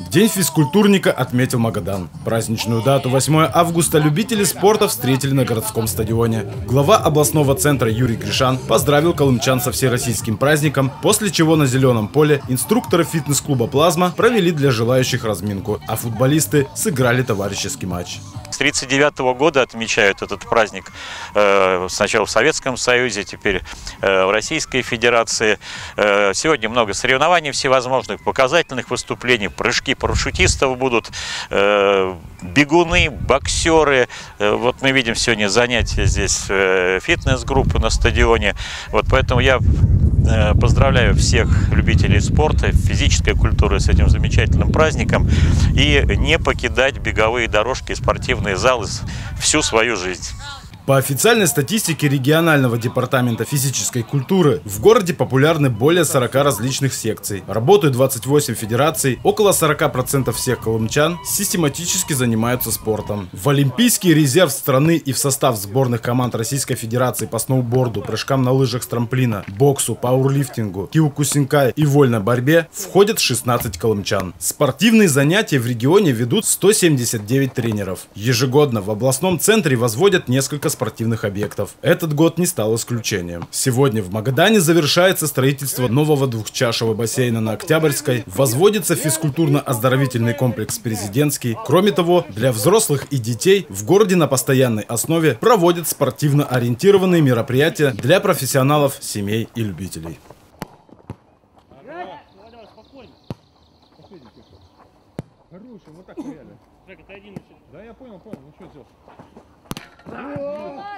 День физкультурника отметил Магадан. Праздничную дату 8 августа любители спорта встретили на городском стадионе. Глава областного центра Юрий Гришан поздравил колымчан со всероссийским праздником, после чего на зеленом поле инструкторы фитнес-клуба «Плазма» провели для желающих разминку, а футболисты сыграли товарищеский матч. С 1939 года отмечают этот праздник э, сначала в Советском Союзе, теперь э, в Российской Федерации. Э, сегодня много соревнований всевозможных, показательных выступлений, прыжки парашютистов будут, бегуны, боксеры. Вот мы видим сегодня занятия здесь фитнес-группы на стадионе. Вот поэтому я поздравляю всех любителей спорта, физической культуры с этим замечательным праздником и не покидать беговые дорожки и спортивные залы всю свою жизнь. По официальной статистике регионального департамента физической культуры в городе популярны более 40 различных секций. Работают 28 федераций, около 40% всех колымчан систематически занимаются спортом. В Олимпийский резерв страны и в состав сборных команд Российской Федерации по сноуборду, прыжкам на лыжах с трамплина, боксу, пауэрлифтингу, киокусинкай и вольной борьбе входят 16 колымчан. Спортивные занятия в регионе ведут 179 тренеров. Ежегодно в областном центре возводят несколько спортивных объектов. Этот год не стал исключением. Сегодня в Магадане завершается строительство нового двухчашевого бассейна на Октябрьской, возводится физкультурно-оздоровительный комплекс «Президентский». Кроме того, для взрослых и детей в городе на постоянной основе проводят спортивно-ориентированные мероприятия для профессионалов, семей и любителей. Хороший, вот так реально. Да я понял, понял, ну что сделать? Uou!